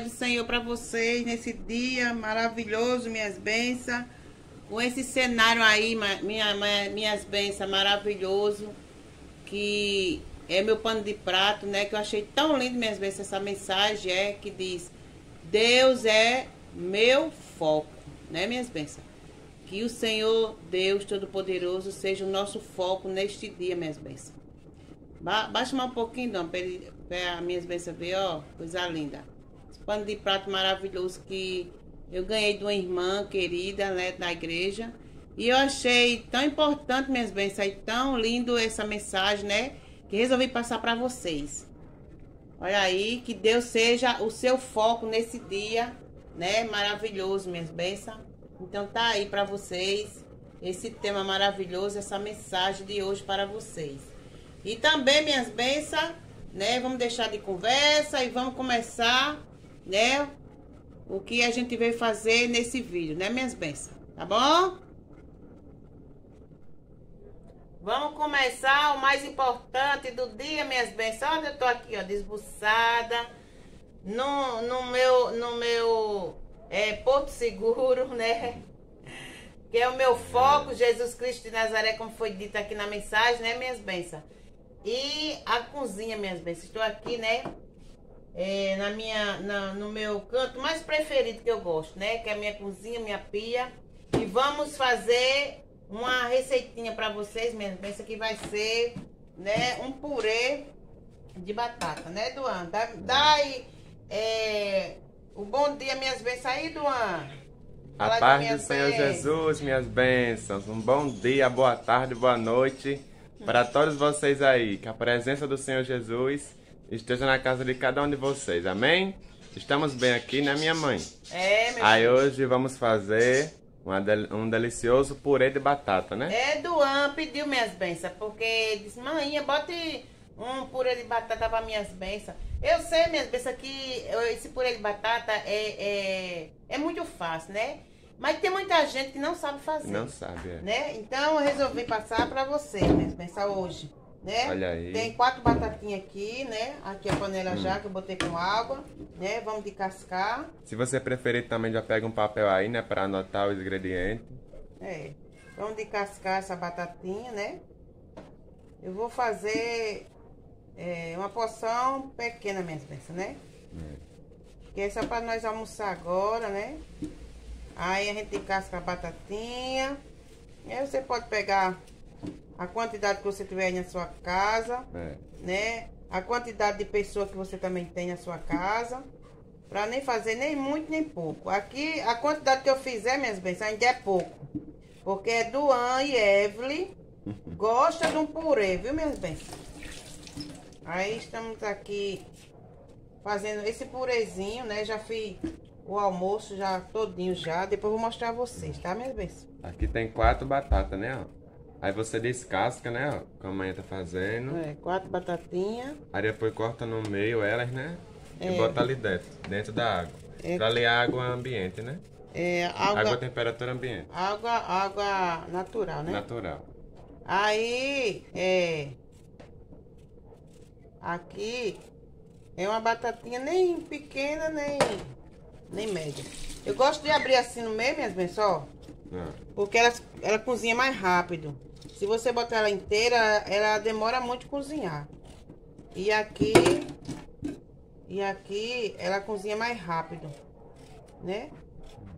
paz do Senhor para vocês nesse dia maravilhoso, minhas bênçãos. Com esse cenário aí, minha, minha, minhas bênçãos maravilhoso. Que é meu pano de prato, né? Que eu achei tão lindo, minhas bênçãos, essa mensagem é que diz: Deus é meu foco, né, minhas bênçãos? Que o Senhor Deus Todo-Poderoso seja o nosso foco neste dia, minhas bênçãos. Ba baixa mais um pouquinho, Dom, para as minhas bênçãos ver, ó, coisa linda. Pano de prato maravilhoso que eu ganhei de uma irmã querida, né, da igreja. E eu achei tão importante, minhas bênçãos, e tão lindo essa mensagem, né? Que resolvi passar para vocês. Olha aí, que Deus seja o seu foco nesse dia, né? Maravilhoso, minhas bênçãos. Então tá aí para vocês esse tema maravilhoso, essa mensagem de hoje para vocês. E também, minhas bênçãos, né? Vamos deixar de conversa e vamos começar, né? O que a gente veio fazer nesse vídeo, né, minhas bênçãos? Tá bom? Vamos começar o mais importante do dia, minhas bênçãos. Olha, eu tô aqui, ó, desbuçada. No, no meu, no meu é, Porto Seguro, né? Que é o meu foco, Jesus Cristo de Nazaré, como foi dito aqui na mensagem, né, minhas bênçãos? E a cozinha, minhas bênçãos. Estou aqui, né? É, na minha, na, no meu canto mais preferido que eu gosto, né? Que é a minha cozinha, minha pia. E vamos fazer uma receitinha para vocês mesmo. Pensa que vai ser, né, um purê de batata, né, Duan? Dá, dá aí é, o bom dia, minhas bênçãos aí, Duan. A paz do Senhor Jesus, minhas bênçãos. Um bom dia, boa tarde, boa noite para todos vocês aí. Que a presença do Senhor Jesus esteja na casa de cada um de vocês. Amém? Estamos bem aqui, né, minha mãe? É, meu Aí filho. hoje vamos fazer del um delicioso purê de batata, né? É, Duan pediu minhas bênçãos, porque disse, mãe, bote um purê de batata para minhas bênçãos. Eu sei, minhas bênçãos, que esse purê de batata é, é, é muito fácil, né? Mas tem muita gente que não sabe fazer. Não sabe, é. Né? Então eu resolvi passar para vocês, minhas bênçãos, hoje. Né? Olha aí. Tem quatro batatinhas aqui, né? Aqui a panela hum. já que eu botei com água, né? Vamos descascar. Se você preferir também já pega um papel aí, né? Para anotar os ingredientes. É. Vamos descascar essa batatinha, né? Eu vou fazer é, uma porção pequena mesmo, pensa, né? É. Que é para nós almoçar agora, né? Aí a gente descasca a batatinha. E aí você pode pegar a quantidade que você tiver aí na sua casa, é. né? A quantidade de pessoas que você também tem na sua casa. Pra nem fazer nem muito nem pouco. Aqui, a quantidade que eu fizer, minhas bênçãos, ainda é pouco. Porque é Duan e Evelyn gosta de um purê, viu, minhas bênçãos? Aí estamos aqui fazendo esse purezinho, né? Já fiz o almoço já todinho já. Depois vou mostrar a vocês, tá, minhas bênçãos? Aqui tem quatro batatas, né? Aí você descasca, né? Ó, como a mãe tá fazendo. É, quatro batatinhas. Aí depois corta no meio elas, né? É. E bota ali dentro, dentro da água. É. Pra a água ambiente, né? É, água... Água temperatura ambiente. Água, água natural, né? Natural. Aí, é... Aqui é uma batatinha nem pequena, nem, nem média. Eu gosto de abrir assim no meio, minhas bem, só. Ah. Porque ela, ela cozinha mais rápido. Se você botar ela inteira, ela demora muito a cozinhar. E aqui... E aqui ela cozinha mais rápido. Né?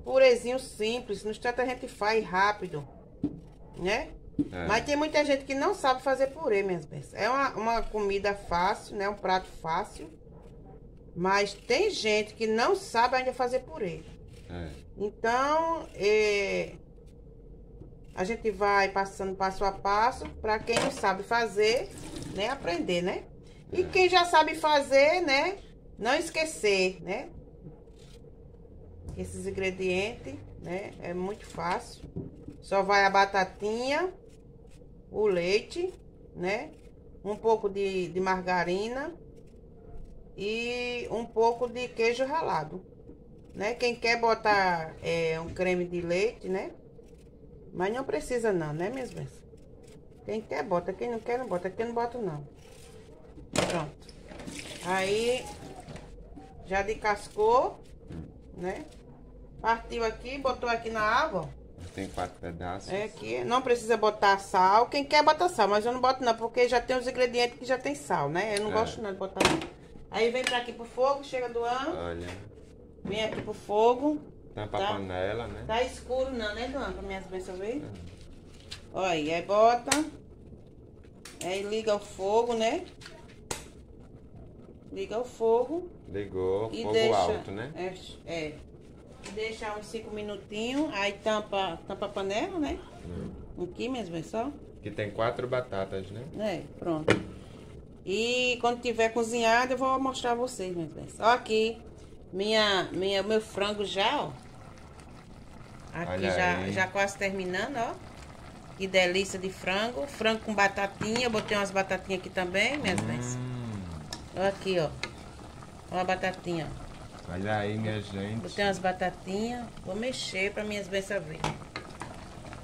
Purezinho simples. No instante a gente faz rápido. Né? É. Mas tem muita gente que não sabe fazer purê, minhas bênçãos. É uma, uma comida fácil, né? Um prato fácil. Mas tem gente que não sabe ainda fazer purê. É. Então, é, a gente vai passando passo a passo para quem não sabe fazer, né, aprender, né? E é. quem já sabe fazer, né, não esquecer, né? Esses ingredientes, né, é muito fácil. Só vai a batatinha, o leite, né? Um pouco de, de margarina e um pouco de queijo ralado, né? Quem quer botar é, um creme de leite, né? Mas não precisa não, né, minhas bênçãos? Quem quer, bota. Quem não quer, não bota. Quem não bota, não. Pronto. Aí, Já descascou, né? Partiu aqui, botou aqui na água. Tem quatro pedaços. É aqui, não precisa botar sal. Quem quer bota sal, mas eu não boto não, porque já tem os ingredientes que já tem sal, né? Eu não é. gosto não de botar. Aí vem pra aqui pro fogo, chega do ano. Olha. Vem aqui pro fogo. Tampa tá? a panela, né? Tá escuro não, né, Duan? Pra minhas bênçãos ver. Olha, aí bota. Aí liga o fogo, né? Liga o fogo. Ligou, e fogo deixa, alto, né? É, é. Deixa uns 5 minutinhos, aí tampa, tampa a panela, né? Hum. Aqui é só. Que tem quatro batatas, né? É, pronto. E quando tiver cozinhado, eu vou mostrar a vocês, meus bem. Ó aqui, minha, minha, meu frango já, ó. Aqui já, já quase terminando, ó. Que delícia de frango. Frango com batatinha. Eu botei umas batatinhas aqui também, minhas hum. bens. Olha aqui, ó. Uma batatinha, ó. Olha aí, minha gente. Botei umas batatinhas. Vou mexer para minhas bênçãos ver.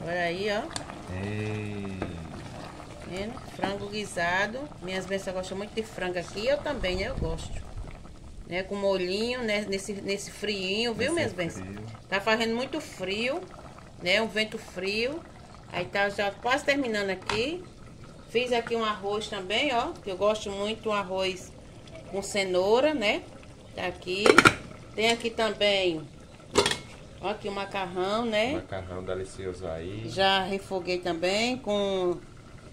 Olha aí, ó. Ei. Vendo? Frango guisado. Minhas bênçãos gostam muito de frango aqui. Eu também, né? Eu gosto. Né? Com molhinho, né? Nesse, nesse friinho, viu, minhas bênçãos? Tá fazendo muito frio, né? Um vento frio. Aí tá já quase terminando aqui. Fiz aqui um arroz também, ó. Que eu gosto muito, um arroz com cenoura, né? Tá aqui. Tem aqui também, ó, aqui o macarrão, né? Macarrão delicioso aí. Já refoguei também com,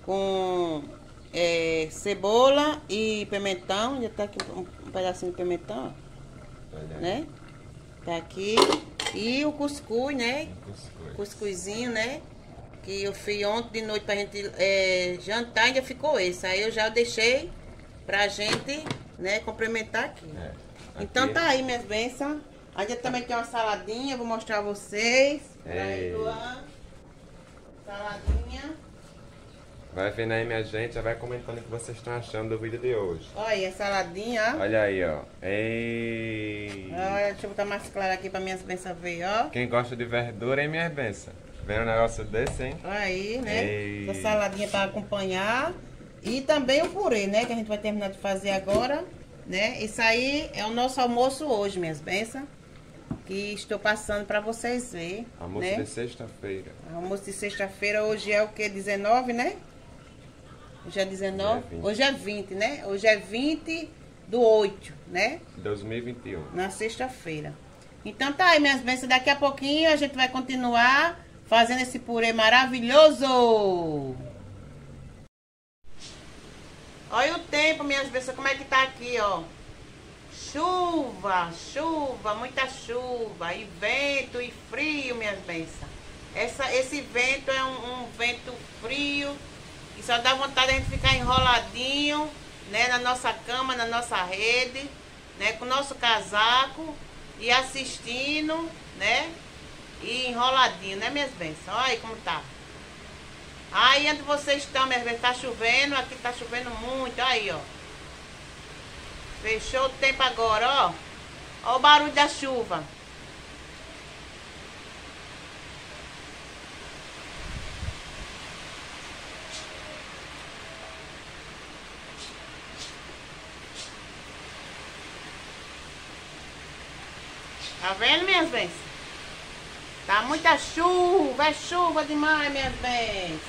com é, cebola e pimentão. Já tá aqui um pedacinho de pimentão. Né? Tá aqui. E o cuscuz, né? Cuscuz. Cuscuzinho, né? Que eu fiz ontem de noite pra gente é, jantar, ainda ficou esse. Aí eu já deixei pra gente, né, complementar aqui. É, aqui. Então tá aí, minhas bênçãos. Ainda também tem uma saladinha, vou mostrar a vocês. Aí, Saladinha. Vai vendo aí, minha gente, já vai comentando o que vocês estão achando do vídeo de hoje. Olha aí, a saladinha, ó. Olha aí, ó. Ei. Olha, deixa eu botar mais claro aqui pra minhas bênçãos ver, ó. Quem gosta de verdura, hein, minhas bênçãos? Vendo um negócio desse, hein? Aí, né? Ei. Essa saladinha pra acompanhar. E também o purê, né? Que a gente vai terminar de fazer agora, né? Isso aí é o nosso almoço hoje, minhas bênçãos. Que estou passando para vocês verem. Almoço né? de sexta-feira. Almoço de sexta-feira, hoje é o que? 19, né? Hoje é 19? Hoje é 20, é né? Hoje é 20 do 8, né? 2021. Na sexta-feira. Então tá aí, minhas bênçãos. Daqui a pouquinho a gente vai continuar fazendo esse purê maravilhoso. Olha o tempo, minhas bênçãos, como é que tá aqui, ó. Chuva, chuva, muita chuva, e vento e frio, minhas bênçãos. Essa, esse vento é um, um vento frio e só dá vontade de a gente ficar enroladinho, né, na nossa cama, na nossa rede, né, com o nosso casaco e assistindo, né, e enroladinho, né, minhas bênçãos? Olha aí como tá. Aí onde vocês estão, minhas bênçãos, tá chovendo, aqui tá chovendo muito, aí, ó. Fechou o tempo agora, ó. Ó o barulho da chuva. Tá vendo, minhas bênçãos? Tá muita chuva, é chuva demais, minhas bênçãos.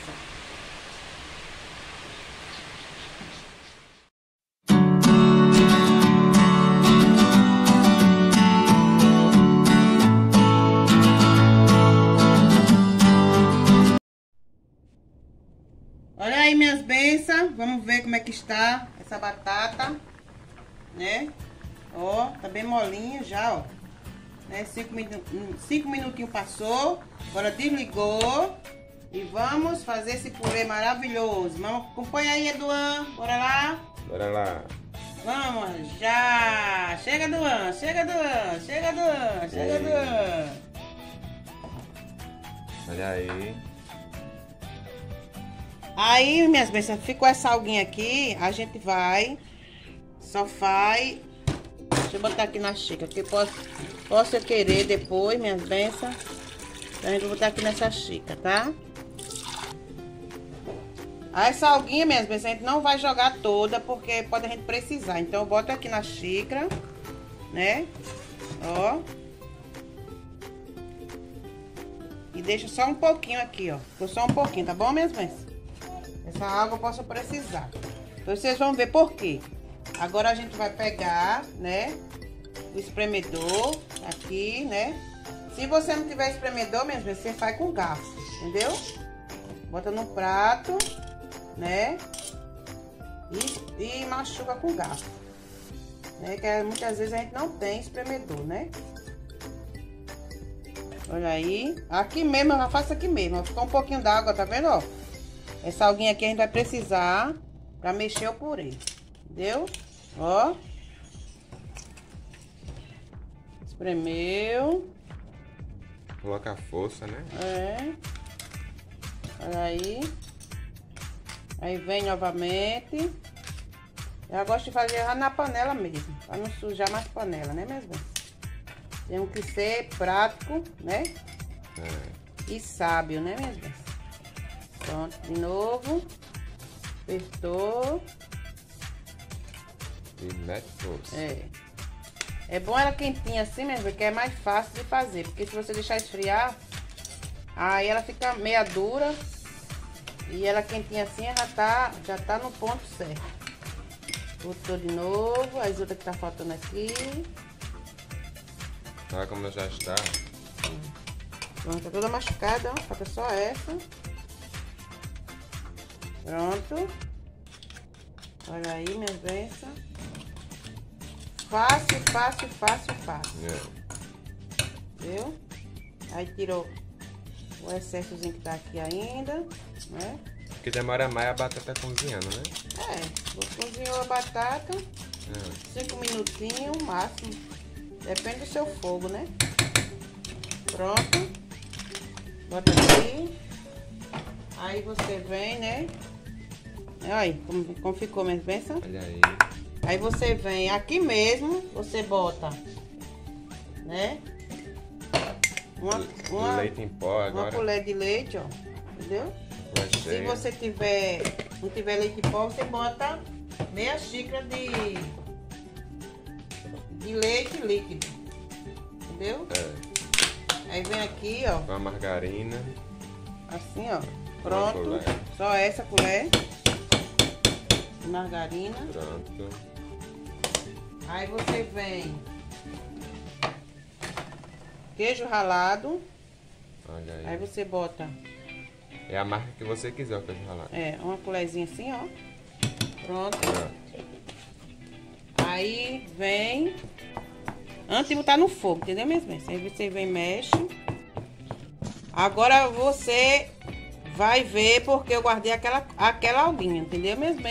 Olha aí minhas bênçãos, vamos ver como é que está essa batata, né? Ó, tá bem molinha já, ó. Né? Cinco, minu cinco minutinhos passou. Agora desligou. E vamos fazer esse purê maravilhoso. Vamos, acompanha aí, Eduan. Bora lá. Bora lá. Vamos, já. Chega, Duan. Chega, Duan. Chega, Duan. Chega, Duan. Olha aí. Aí, minhas bênçãos, ficou essa alguinha aqui. A gente vai. Só vai Deixa eu botar aqui na xícara, que posso, posso querer depois, minhas bênçãos. Então, a gente botar aqui nessa xícara, tá? A essa alguinha, minhas bênçãos, a gente não vai jogar toda, porque pode a gente precisar. Então, eu boto aqui na xícara. né? Ó. E deixa só um pouquinho aqui, ó. Ficou só um pouquinho, tá bom, minhas mães? Essa água eu posso precisar. Então, vocês vão ver por quê. Agora a gente vai pegar, né? O espremedor aqui, né? Se você não tiver espremedor, mães, você faz com garfo, entendeu? Bota no prato, né? E, e machuca com garfo. Né? Que muitas vezes a gente não tem espremedor, né? Olha aí. Aqui mesmo, eu já faço aqui mesmo. Ficou um pouquinho d'água, tá vendo, ó? Essa alguinha aqui a gente vai precisar pra mexer o purê. Entendeu? Ó. Espremeu. Coloca a força, né? É. Olha aí. Aí vem novamente. Eu gosto de fazer lá na panela mesmo. Pra não sujar mais panela, né, mesmo? Tem que ser prático, né? É. E sábio, né, bênçãos? Pronto, de novo. Apertou. E mete força. É. É bom ela quentinha assim mesmo, porque é mais fácil de fazer. Porque se você deixar esfriar, aí ela fica meia dura. E ela quentinha assim, já tá, já tá no ponto certo. Botou de novo, as outras que tá faltando aqui. Olha como já está. Pronto, tá toda machucada, ó. Falta só essa. Pronto. Olha aí, minha bênçãos. Fácil, fácil, fácil, fácil. É. Viu? Aí tirou o excessozinho que tá aqui ainda, né? Porque demora mais a batata cozinhando, né? É, cozinhou a batata, é. cinco minutinhos, máximo. Depende do seu fogo, né? Pronto. Bota aqui. Aí você vem, né? Olha aí, como, como ficou minha bênção. Olha aí. Aí você vem aqui mesmo, você bota, né? Uma, uma, leite em pó agora. Uma colher de leite, ó. Entendeu? Se você tiver, não tiver leite em pó, você bota meia xícara de de leite líquido. Entendeu? É. Aí vem aqui, ó. Com a margarina. Assim, ó. Pronto. Só essa colher. De margarina. Pronto. Aí você vem queijo ralado. Olha aí. Aí você bota. É a marca que você quiser o queijo ralado. É, uma colherzinha assim, ó. Pronto. Pronto. Aí vem. Antes de botar no fogo, entendeu, mesmo? Aí você vem e mexe. Agora você vai ver porque eu guardei aquela, aquela alguinha, entendeu, mesmo?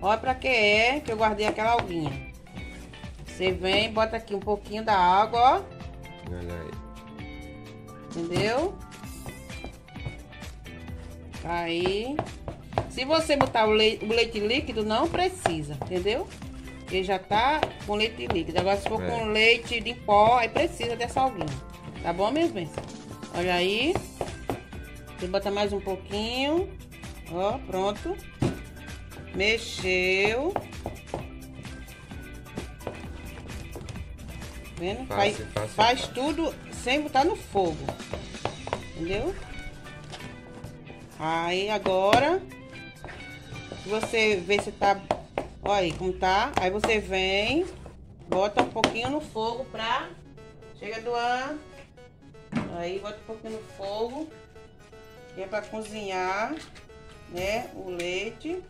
Olha pra que é que eu guardei aquela alguinha. Você vem, bota aqui um pouquinho da água, ó. Olha aí. Entendeu? Aí. Se você botar o leite, o leite líquido, não precisa, entendeu? Porque já tá com leite líquido. Agora, se for é. com leite de pó, aí precisa dessa alguinha. Tá bom, minhas bênçãos? Olha aí. Você bota mais um pouquinho. Ó, pronto. Mexeu. Vendo? Fácil, faz, fácil, faz fácil. tudo sem botar no fogo. Entendeu? Aí agora, você vê se tá Olha aí como tá. Aí você vem, bota um pouquinho no fogo pra... Chega do ar. Aí bota um pouquinho no fogo. Que é pra cozinhar, né? O leite.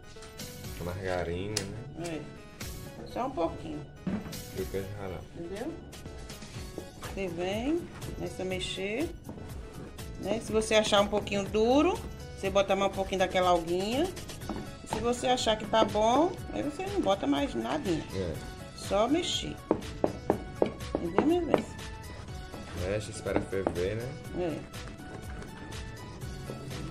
Margarina, né? É. Só um pouquinho. E o queijo ralado. Entendeu? Você vem, começa a mexer. Né? Se você achar um pouquinho duro, você bota mais um pouquinho daquela alguinha. Se você achar que tá bom, aí você não bota mais nada. É. Só mexer. Entendeu, minha vez? Mexe, espera ferver, né? É.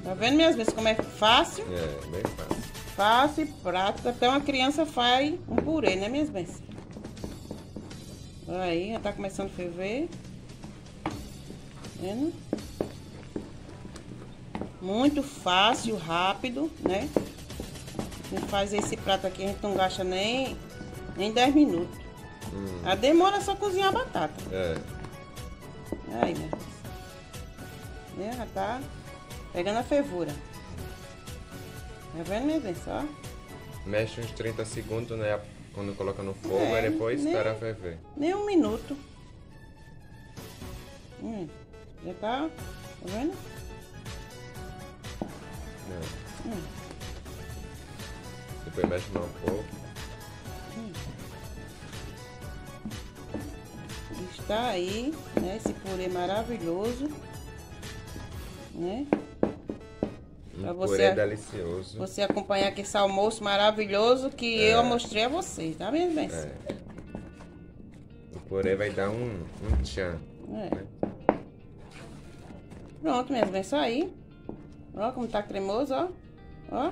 Tá vendo minhas vezes como é fácil? É, bem fácil. Fácil e prático. Até uma criança faz um purê, né, minhas vezes? Aí, já tá começando a ferver. Tá vendo? Muito fácil, rápido, né? A gente faz esse prato aqui, a gente não gasta nem, nem 10 minutos. Hum. A demora só cozinhar a batata. É. Aí, né? né? Já tá pegando a fervura. Tá vendo, minha vez, ó? Mexe uns 30 segundos, né? Quando coloca no fogo, é, aí depois nem, espera ferver. Nem um minuto. Hum, já tá, tá vendo? É. Hum. Depois mexe mais um pouco. Hum. Está aí, né? Esse purê maravilhoso. Né? Pra você, purê delicioso. Você acompanhar aqui esse almoço maravilhoso que é. eu mostrei a vocês, tá mesmo, É. O purê vai dar um, um tchan. É. Né? Pronto, minhas bem, só aí. Ó como tá cremoso, ó. Ó.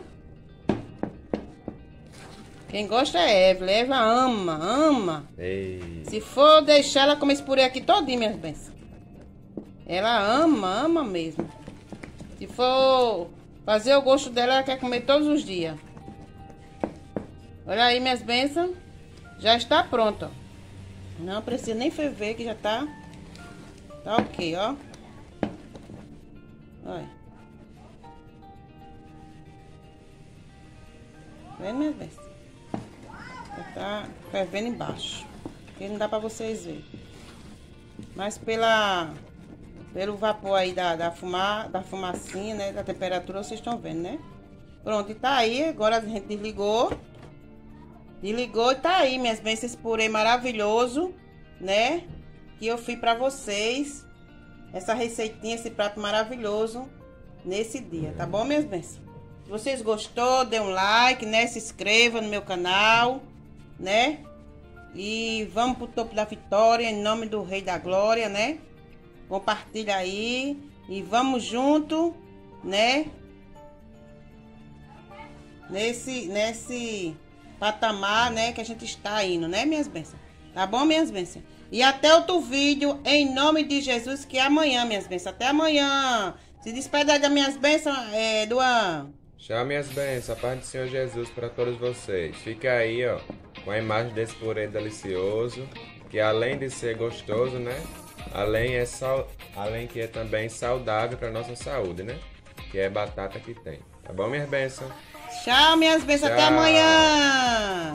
Quem gosta é Eva. Eva ama, ama. Ei. Se for deixar ela comer esse purê aqui todinho, minhas bens. Ela ama, ama mesmo. Se for fazer o gosto dela, ela quer comer todos os dias. Olha aí, minhas bênçãos. Já está pronto, Não precisa nem ferver, que já tá... Tá ok, ó. Olha. Vendo, minha vez? Já tá fervendo embaixo. Aqui não dá pra vocês verem. Mas pela... Pelo vapor aí da, da, fuma, da fumacinha, né? Da temperatura, vocês estão vendo, né? Pronto, e tá aí. Agora a gente desligou. Desligou e tá aí, minhas bênçãos, esse purê maravilhoso, né? Que eu fiz pra vocês essa receitinha, esse prato maravilhoso nesse dia, tá bom, minhas bênçãos? Se vocês gostou, dê um like, né? Se inscreva no meu canal, né? E vamos pro topo da vitória em nome do Rei da Glória, né? Compartilha aí e vamos junto, né? Nesse nesse patamar, né, que a gente está indo, né, minhas bênçãos? Tá bom, minhas bênçãos? E até outro vídeo, em nome de Jesus, que é amanhã, minhas bênçãos. Até amanhã. Se despede das minhas bênçãos, é, Duan. Tchau, minhas bênçãos. A paz do Senhor Jesus para todos vocês. Fica aí, ó, com a imagem desse purê delicioso, que além de ser gostoso, né? Além, é sal... além que é também saudável para nossa saúde, né? Que é batata que tem. Tá bom, minhas bênçãos? Tchau, minhas bênçãos. Até amanhã.